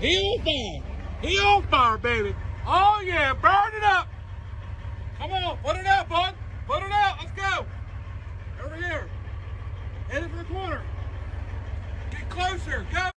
He on fire. He on fire, baby. Oh yeah, burn it up. Come on, put it out, bud. Put it out. Let's go. Over here. Headed for the corner. Get closer. Go.